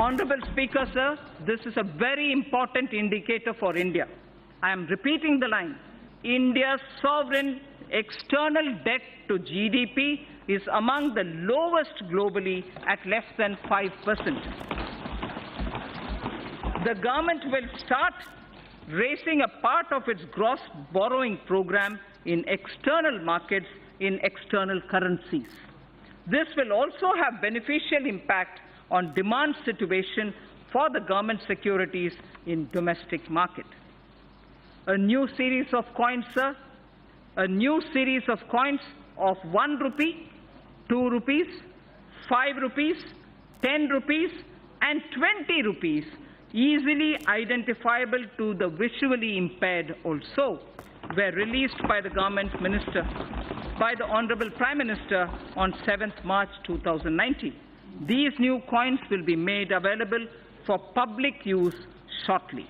Honorable Speaker, sir, this is a very important indicator for India. I am repeating the line. India's sovereign external debt to GDP is among the lowest globally at less than 5%. The government will start raising a part of its gross borrowing program in external markets in external currencies. This will also have beneficial impact on demand situation for the government securities in domestic market. A new series of coins, sir, a new series of coins of 1 rupee, 2 rupees, 5 rupees, 10 rupees and 20 rupees easily identifiable to the visually impaired also were released by the government minister by the honorable prime minister on 7th march 2019 these new coins will be made available for public use shortly